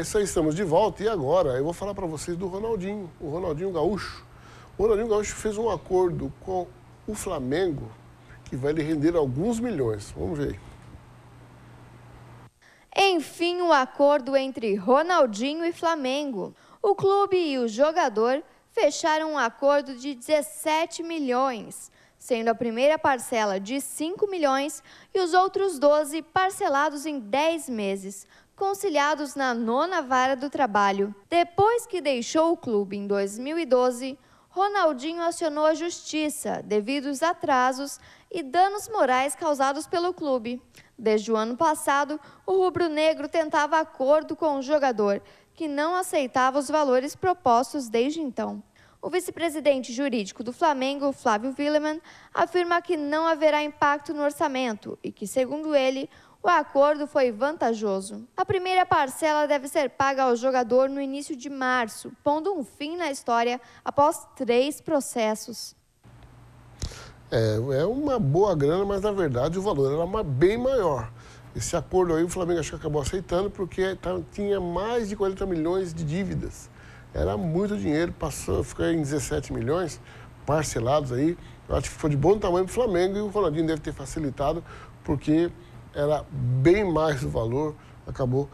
É aí, estamos de volta. E agora eu vou falar para vocês do Ronaldinho, o Ronaldinho Gaúcho. O Ronaldinho Gaúcho fez um acordo com o Flamengo que vai lhe render alguns milhões. Vamos ver aí. Enfim, o um acordo entre Ronaldinho e Flamengo. O clube e o jogador fecharam um acordo de 17 milhões, sendo a primeira parcela de 5 milhões e os outros 12 parcelados em 10 meses, conciliados na nona vara do trabalho. Depois que deixou o clube em 2012, Ronaldinho acionou a justiça devido aos atrasos e danos morais causados pelo clube. Desde o ano passado, o rubro-negro tentava acordo com o jogador, que não aceitava os valores propostos desde então. O vice-presidente jurídico do Flamengo, Flávio Willeman, afirma que não haverá impacto no orçamento e que, segundo ele, o acordo foi vantajoso. A primeira parcela deve ser paga ao jogador no início de março, pondo um fim na história após três processos. É, é uma boa grana, mas na verdade o valor era bem maior. Esse acordo aí o Flamengo acho que acabou aceitando porque tá, tinha mais de 40 milhões de dívidas. Era muito dinheiro, passou, ficou em 17 milhões parcelados aí. Eu acho que foi de bom tamanho para o Flamengo e o Ronaldinho deve ter facilitado porque era bem mais o valor, acabou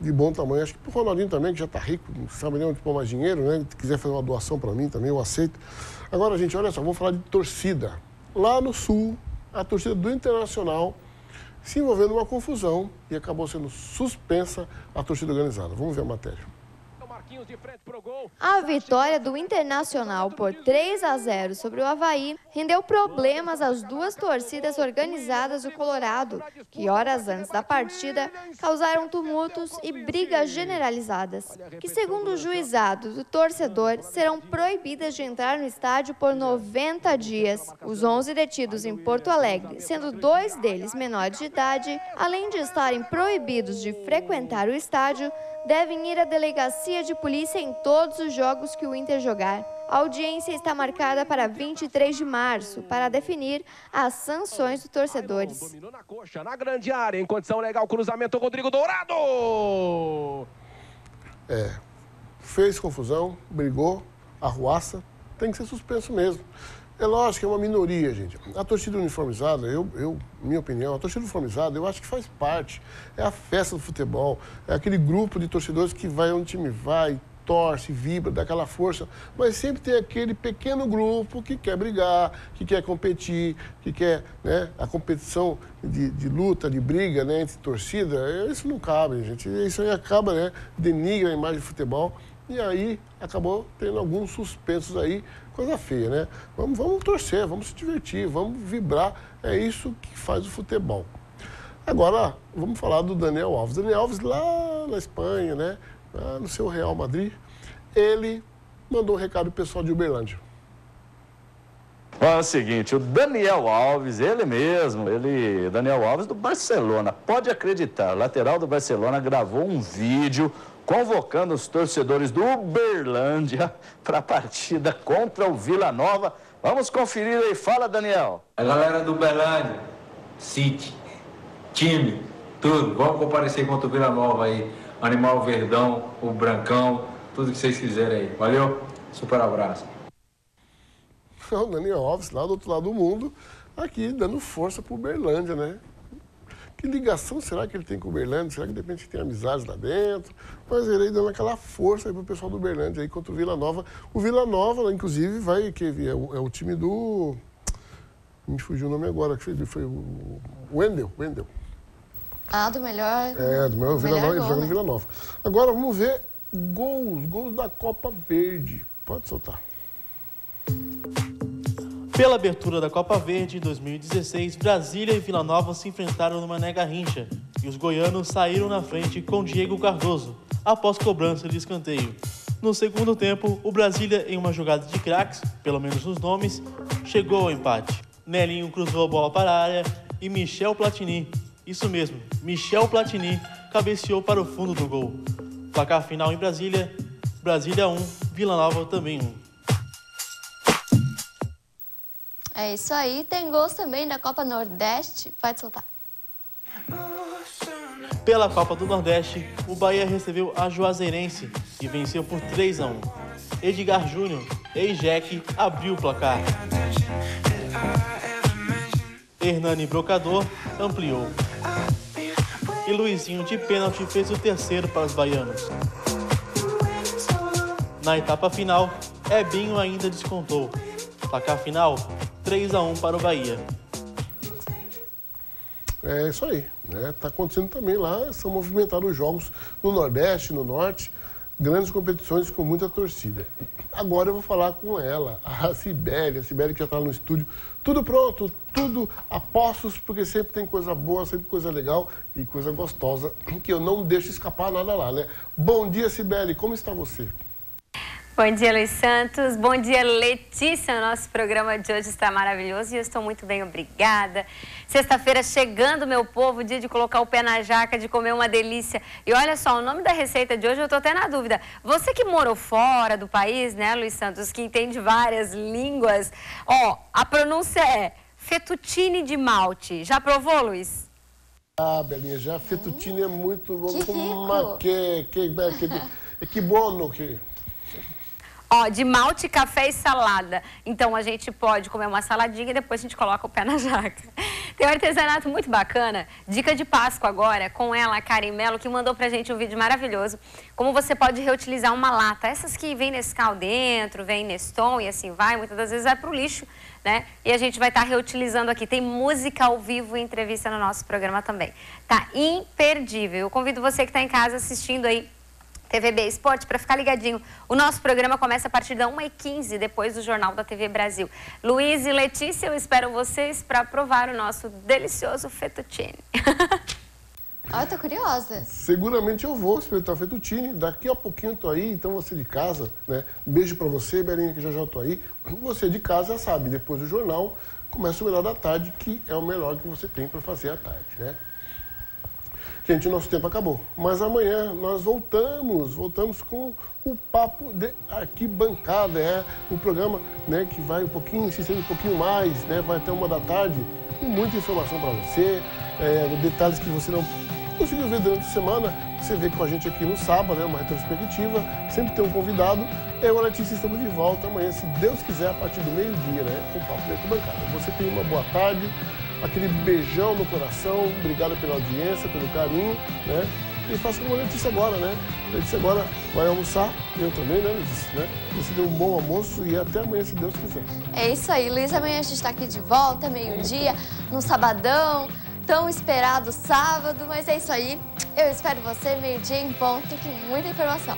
de bom tamanho. Acho que para o Ronaldinho também, que já está rico, não sabe nem onde pôr mais dinheiro, né? Se quiser fazer uma doação para mim também, eu aceito. Agora, gente, olha só, vamos falar de torcida. Lá no Sul, a torcida do Internacional se envolveu numa confusão e acabou sendo suspensa a torcida organizada. Vamos ver a matéria. A vitória do Internacional por 3 a 0 sobre o Havaí rendeu problemas às duas torcidas organizadas do Colorado, que horas antes da partida causaram tumultos e brigas generalizadas, que segundo o juizado do torcedor serão proibidas de entrar no estádio por 90 dias. Os 11 detidos em Porto Alegre, sendo dois deles menores de idade, além de estarem proibidos de frequentar o estádio, devem ir à delegacia de polícia em todos os jogos que o Inter jogar. A audiência está marcada para 23 de março para definir as sanções dos torcedores. Dominou na coxa, na grande área, em condição legal, cruzamento Rodrigo Dourado. É, fez confusão, brigou, arruaça, tem que ser suspenso mesmo. É lógico é uma minoria, gente. A torcida uniformizada, eu, eu, minha opinião, a torcida uniformizada, eu acho que faz parte. É a festa do futebol. É aquele grupo de torcedores que vai onde o time vai, torce, vibra, dá aquela força. Mas sempre tem aquele pequeno grupo que quer brigar, que quer competir, que quer né, a competição de, de luta, de briga né, entre torcida. Isso não cabe, gente. Isso aí acaba, né? Denigra a imagem do futebol. E aí acabou tendo alguns suspensos aí, coisa feia, né? Vamos, vamos torcer, vamos se divertir, vamos vibrar. É isso que faz o futebol. Agora, vamos falar do Daniel Alves. Daniel Alves lá na Espanha, né? Lá no seu Real Madrid, ele mandou um recado pessoal de Uberlândia. É o seguinte, o Daniel Alves, ele mesmo, ele, Daniel Alves do Barcelona, pode acreditar, lateral do Barcelona gravou um vídeo convocando os torcedores do Uberlândia para a partida contra o Vila Nova. Vamos conferir aí. Fala, Daniel. A galera do Uberlândia, City, time, tudo. Vamos comparecer contra o Vila Nova aí. Animal Verdão, o Brancão, tudo que vocês quiserem aí. Valeu? Super abraço. O Daniel Alves, lá do outro lado do mundo, aqui dando força para o Uberlândia, né? Que ligação será que ele tem com o Uberlândia? Será que de repente tem amizades lá dentro? Mas ele aí dando aquela força aí pro pessoal do Uberlândia aí contra o Vila Nova. O Vila Nova, inclusive, vai, que é o, é o time do. Me fugiu o nome agora, que foi, foi o Wendel, Wendel. Ah, do melhor. É, do melhor Vila Nova, ele joga no Vila Nova. Agora vamos ver gols, gols da Copa Verde. Pode soltar. Pela abertura da Copa Verde em 2016, Brasília e Vila Nova se enfrentaram numa nega rincha e os goianos saíram na frente com Diego Cardoso, após cobrança de escanteio. No segundo tempo, o Brasília, em uma jogada de craques, pelo menos nos nomes, chegou ao empate. Nelinho cruzou a bola para a área e Michel Platini, isso mesmo, Michel Platini, cabeceou para o fundo do gol. Placar final em Brasília, Brasília 1, Vila Nova também 1. É isso aí. Tem gols também da Copa Nordeste. Pode soltar. Pela Copa do Nordeste, o Bahia recebeu a Juazeirense e venceu por 3 a 1. Edgar Júnior, ex-Jack, abriu o placar. Hernani Brocador ampliou. E Luizinho de pênalti fez o terceiro para os baianos. Na etapa final, Ebinho ainda descontou. Placar final, 3 a 1 para o Bahia. É isso aí. Né? Tá acontecendo também lá, são movimentados os jogos no Nordeste, no Norte, grandes competições com muita torcida. Agora eu vou falar com ela, a Cibele, a Cibele que já está no estúdio. Tudo pronto, tudo a postos, porque sempre tem coisa boa, sempre coisa legal e coisa gostosa, que eu não deixo escapar nada lá, né? Bom dia, Cibele, como está você? Bom dia, Luiz Santos. Bom dia, Letícia. O nosso programa de hoje está maravilhoso e eu estou muito bem, obrigada. Sexta-feira chegando, meu povo, dia de colocar o pé na jaca, de comer uma delícia. E olha só, o nome da receita de hoje eu estou até na dúvida. Você que morou fora do país, né, Luiz Santos, que entende várias línguas, ó, a pronúncia é fettuccine de malte. Já provou, Luiz? Ah, Belinha, já fettuccine hum, é muito bom. Que rico. Que, que, que, que bom que... Ó, de malte, café e salada. Então a gente pode comer uma saladinha e depois a gente coloca o pé na jaca. Tem um artesanato muito bacana, dica de Páscoa agora, com ela, a Karen Mello, que mandou pra gente um vídeo maravilhoso. Como você pode reutilizar uma lata. Essas que vem Nescau dentro, vem Neston e assim vai, muitas das vezes vai pro lixo, né? E a gente vai estar tá reutilizando aqui. Tem música ao vivo e entrevista no nosso programa também. Tá imperdível. Eu convido você que está em casa assistindo aí TVB Esporte, para ficar ligadinho. O nosso programa começa a partir da 1h15, depois do Jornal da TV Brasil. Luiz e Letícia, eu espero vocês para provar o nosso delicioso fettuccine. Ah, eu tô curiosa. Seguramente eu vou experimentar fettuccine. Daqui a pouquinho eu tô aí, então você de casa, né? Um beijo para você, Belinha, que já já tô aí. Você de casa já sabe, depois do jornal começa o melhor da tarde, que é o melhor que você tem para fazer à tarde, né? Gente, o nosso tempo acabou. Mas amanhã nós voltamos, voltamos com o Papo de Arquibancada. É o programa né, que vai um pouquinho, insistindo um pouquinho mais, né, vai até uma da tarde, com muita informação para você, é, detalhes que você não conseguiu ver durante a semana. Você vê com a gente aqui no sábado, né, uma retrospectiva, sempre tem um convidado. Eu a Letícia estamos de volta amanhã, se Deus quiser, a partir do meio-dia, né, com o Papo de Arquibancada. Você tem uma boa tarde aquele beijão no coração, obrigado pela audiência, pelo carinho, né? E faça como a Letícia agora, né? A Letícia agora vai almoçar, eu também, né, Letícia? Né? Você dê um bom almoço e até amanhã, se Deus quiser. É isso aí, Luiz. Amanhã a gente está aqui de volta, meio-dia, num sabadão, tão esperado sábado, mas é isso aí. Eu espero você meio-dia em ponto com muita informação.